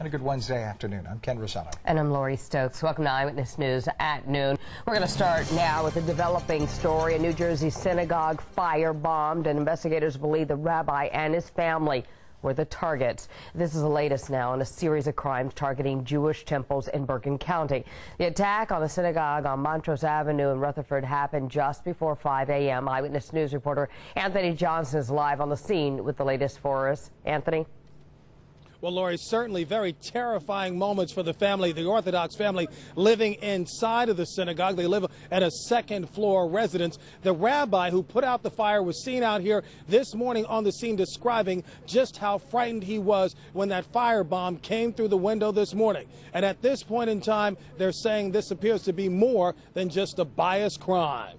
And a good Wednesday afternoon. I'm Ken Rossano. And I'm Lori Stokes. Welcome to Eyewitness News at noon. We're going to start now with a developing story. A New Jersey synagogue firebombed, and investigators believe the rabbi and his family were the targets. This is the latest now in a series of crimes targeting Jewish temples in Bergen County. The attack on the synagogue on Montrose Avenue in Rutherford happened just before 5 a.m. Eyewitness News reporter Anthony Johnson is live on the scene with the latest for us. Anthony? Well, Lori, certainly very terrifying moments for the family, the Orthodox family living inside of the synagogue. They live at a second floor residence. The rabbi who put out the fire was seen out here this morning on the scene describing just how frightened he was when that firebomb came through the window this morning. And at this point in time, they're saying this appears to be more than just a bias crime.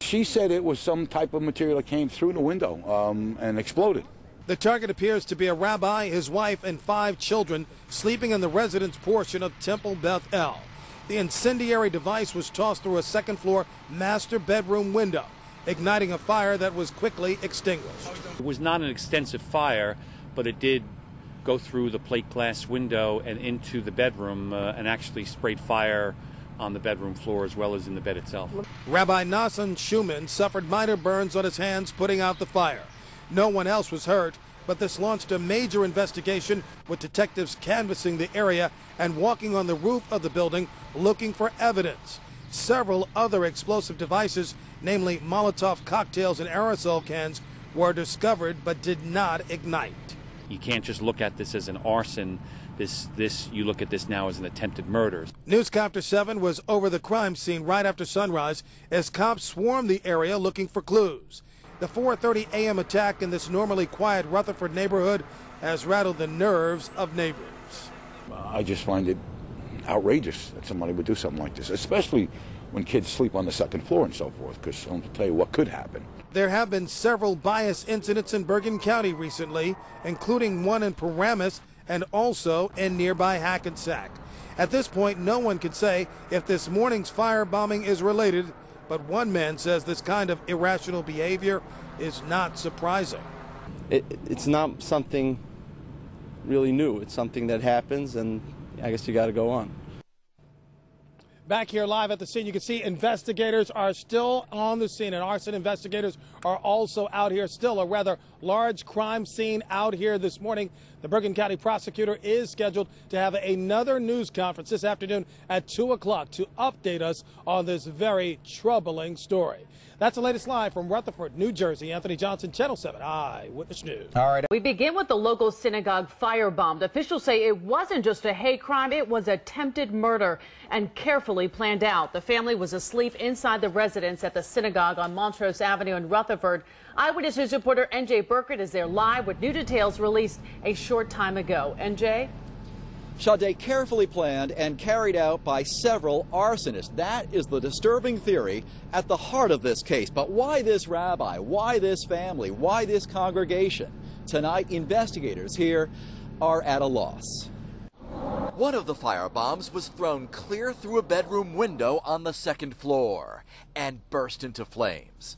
She said it was some type of material that came through the window um, and exploded. The target appears to be a rabbi, his wife, and five children sleeping in the residence portion of Temple Beth El. The incendiary device was tossed through a second floor master bedroom window, igniting a fire that was quickly extinguished. It was not an extensive fire, but it did go through the plate glass window and into the bedroom uh, and actually sprayed fire on the bedroom floor as well as in the bed itself. Rabbi Nassan Schumann suffered minor burns on his hands putting out the fire. No one else was hurt, but this launched a major investigation with detectives canvassing the area and walking on the roof of the building looking for evidence. Several other explosive devices, namely Molotov cocktails and aerosol cans, were discovered but did not ignite. You can't just look at this as an arson. This, this, you look at this now as an attempted murder. Newscopter 7 was over the crime scene right after sunrise as cops swarmed the area looking for clues. The 4:30 a.m. attack in this normally quiet Rutherford neighborhood has rattled the nerves of neighbors. Uh, I just find it outrageous that somebody would do something like this, especially when kids sleep on the second floor and so forth, because I'll tell you what could happen. There have been several bias incidents in Bergen County recently, including one in Paramus and also in nearby Hackensack. At this point, no one can say if this morning's firebombing is related but one man says this kind of irrational behavior is not surprising. It, it's not something really new. It's something that happens, and I guess you got to go on. Back here live at the scene, you can see investigators are still on the scene, and arson investigators are also out here. Still a rather large crime scene out here this morning. The Bergen County prosecutor is scheduled to have another news conference this afternoon at 2 o'clock to update us on this very troubling story. That's the latest live from Rutherford, New Jersey. Anthony Johnson, Channel 7 Eyewitness News. All right. We begin with the local synagogue firebombed. Officials say it wasn't just a hate crime, it was attempted murder and carefully planned out. The family was asleep inside the residence at the synagogue on Montrose Avenue in Rutherford. Eyewitness News reporter NJ Burkett is there live with new details released a short time ago. NJ? Sade carefully planned and carried out by several arsonists. That is the disturbing theory at the heart of this case. But why this rabbi? Why this family? Why this congregation? Tonight, investigators here are at a loss. One of the firebombs was thrown clear through a bedroom window on the second floor and burst into flames.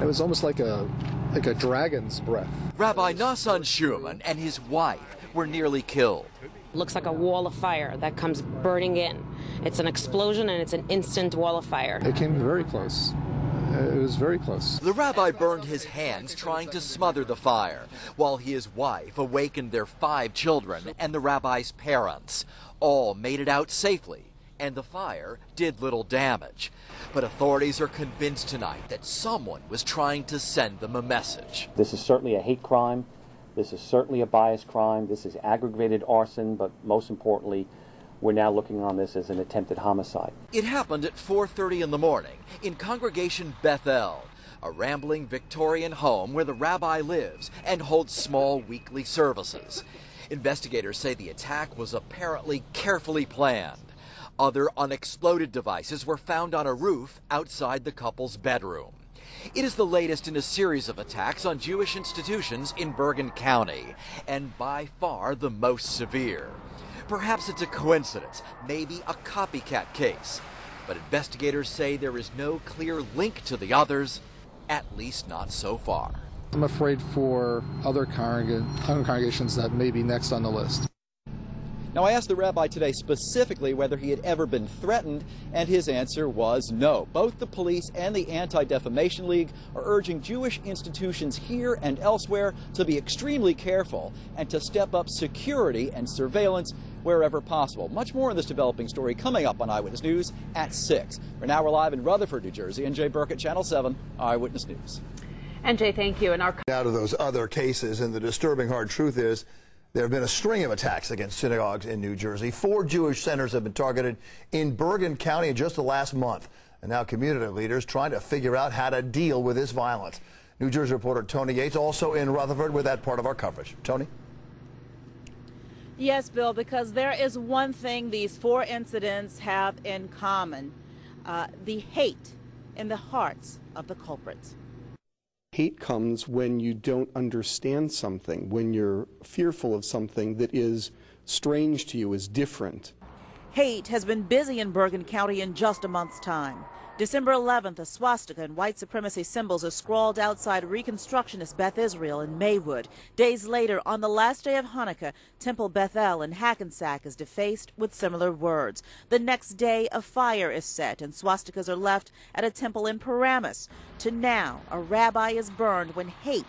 It was almost like a like a dragon's breath. Rabbi Nassan Schumann and his wife were nearly killed. Looks like a wall of fire that comes burning in. It's an explosion and it's an instant wall of fire. It came very close. It was very close. The rabbi burned his hands trying to smother the fire, while his wife awakened their five children and the rabbi's parents. All made it out safely, and the fire did little damage. But authorities are convinced tonight that someone was trying to send them a message. This is certainly a hate crime. This is certainly a bias crime. This is aggravated arson, but most importantly, we're now looking on this as an attempted homicide. It happened at 4:30 in the morning in Congregation Beth El, a rambling Victorian home where the rabbi lives and holds small weekly services. Investigators say the attack was apparently carefully planned. Other unexploded devices were found on a roof outside the couple's bedroom. It is the latest in a series of attacks on Jewish institutions in Bergen County, and by far the most severe. Perhaps it's a coincidence, maybe a copycat case, but investigators say there is no clear link to the others, at least not so far. I'm afraid for other, congreg- congregations that may be next on the list. Now, I asked the rabbi today specifically whether he had ever been threatened, and his answer was no. Both the police and the Anti Defamation League are urging Jewish institutions here and elsewhere to be extremely careful and to step up security and surveillance wherever possible. Much more in this developing story coming up on Eyewitness News at 6. For now, we're live in Rutherford, New Jersey. NJ Burkett, Channel 7, Eyewitness News. NJ, thank you. And our now to those other cases, and the disturbing hard truth is there have been a string of attacks against synagogues in New Jersey. Four Jewish centers have been targeted in Bergen County in just the last month. And now community leaders trying to figure out how to deal with this violence. New Jersey reporter Tony Yates also in Rutherford with that part of our coverage. Tony? Yes, Bill, because there is one thing these four incidents have in common uh, the hate in the hearts of the culprits. Hate comes when you don't understand something, when you're fearful of something that is strange to you, is different. Hate has been busy in Bergen County in just a month's time. December 11th, a swastika and white supremacy symbols are scrawled outside Reconstructionist Beth Israel in Maywood. Days later, on the last day of Hanukkah, Temple Bethel in Hackensack is defaced with similar words. The next day, a fire is set and swastikas are left at a temple in Paramus. To now, a rabbi is burned when hate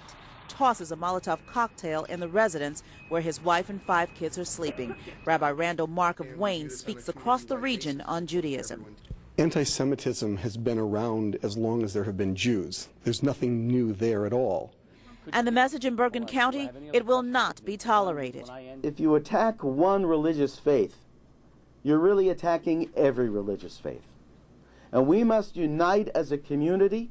tosses a Molotov cocktail in the residence where his wife and five kids are sleeping. Rabbi Randall Mark of Wayne speaks across the region on Judaism. Anti Semitism has been around as long as there have been Jews. There's nothing new there at all. And the message in Bergen County it will not be tolerated. If you attack one religious faith, you're really attacking every religious faith. And we must unite as a community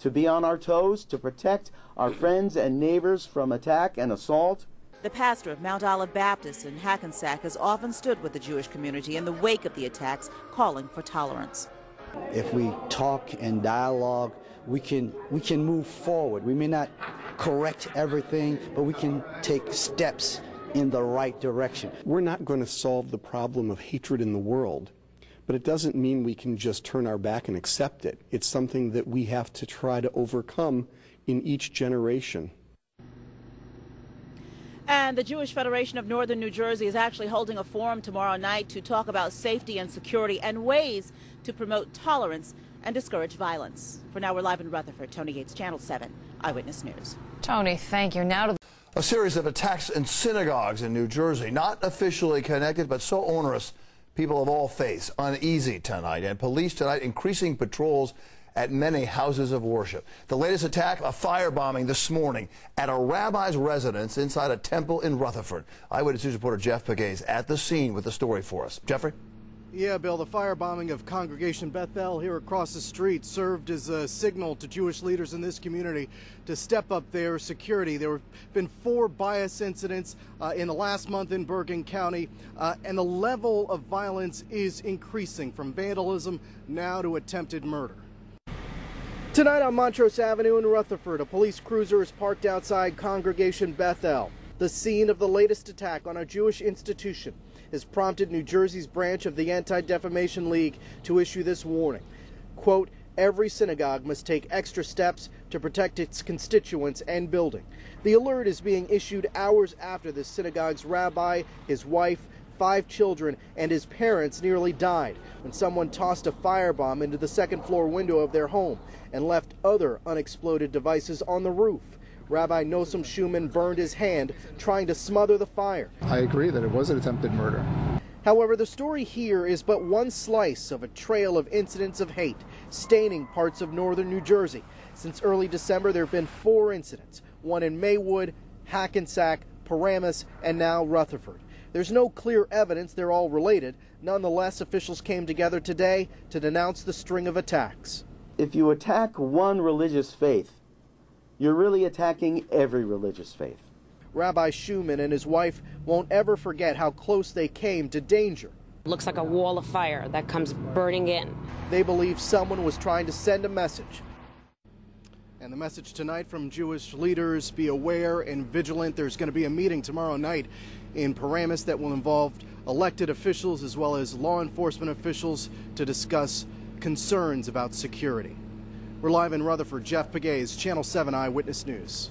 to be on our toes, to protect our friends and neighbors from attack and assault. The pastor of Mount Olive Baptist in Hackensack has often stood with the Jewish community in the wake of the attacks, calling for tolerance. If we talk and dialogue, we can we can move forward. We may not correct everything, but we can take steps in the right direction. We're not going to solve the problem of hatred in the world, but it doesn't mean we can just turn our back and accept it. It's something that we have to try to overcome in each generation. And the Jewish Federation of Northern New Jersey is actually holding a forum tomorrow night to talk about safety and security and ways to promote tolerance and discourage violence. For now, we're live in Rutherford. Tony Yates, Channel 7, Eyewitness News. Tony, thank you. Now to the a series of attacks in synagogues in New Jersey, not officially connected, but so onerous, people of all faiths uneasy tonight, and police tonight increasing patrols at many houses of worship. The latest attack, a firebombing this morning at a rabbi's residence inside a temple in Rutherford. Eyewitness News reporter Jeff Pegues at the scene with the story for us. Jeffrey? Yeah, Bill, the firebombing of Congregation Beth El here across the street served as a signal to Jewish leaders in this community to step up their security. There have been four bias incidents uh, in the last month in Bergen County, uh, and the level of violence is increasing from vandalism now to attempted murder. Tonight on Montrose Avenue in Rutherford, a police cruiser is parked outside Congregation Beth El. The scene of the latest attack on a Jewish institution has prompted New Jersey's branch of the Anti Defamation League to issue this warning. Quote, every synagogue must take extra steps to protect its constituents and building. The alert is being issued hours after the synagogue's rabbi, his wife, five children, and his parents nearly died when someone tossed a firebomb into the second floor window of their home and left other unexploded devices on the roof. Rabbi Nassan Schumann burned his hand trying to smother the fire. I agree that it was an attempted murder. However, the story here is but one slice of a trail of incidents of hate staining parts of northern New Jersey. Since early December, there have been four incidents one in Maywood, Hackensack, Paramus, and now Rutherford. There's no clear evidence they're all related. Nonetheless, officials came together today to denounce the string of attacks. If you attack one religious faith, you're really attacking every religious faith. Rabbi Schumann and his wife won't ever forget how close they came to danger. It looks like a wall of fire that comes burning in. They believe someone was trying to send a message. And the message tonight from Jewish leaders be aware and vigilant. There's going to be a meeting tomorrow night in Paramus that will involve elected officials as well as law enforcement officials to discuss concerns about security. We're live in Rutherford. Jeff Pegues, Channel 7 Eyewitness News.